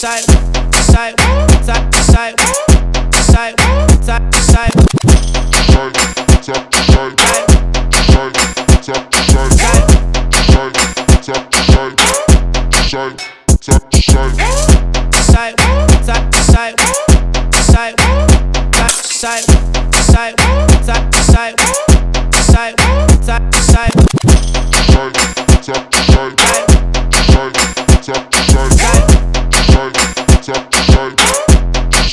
side, side, side, side, side, side, side. Side, side, side, side.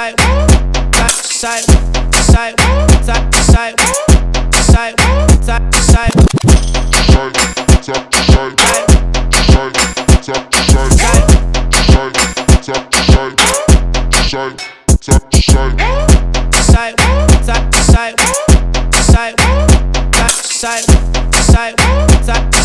side, side, side, side, side, side, side, side, side. Side, side, side,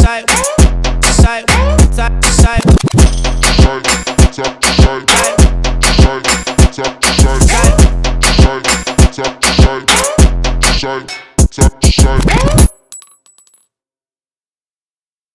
side, side, side, side. stop shine.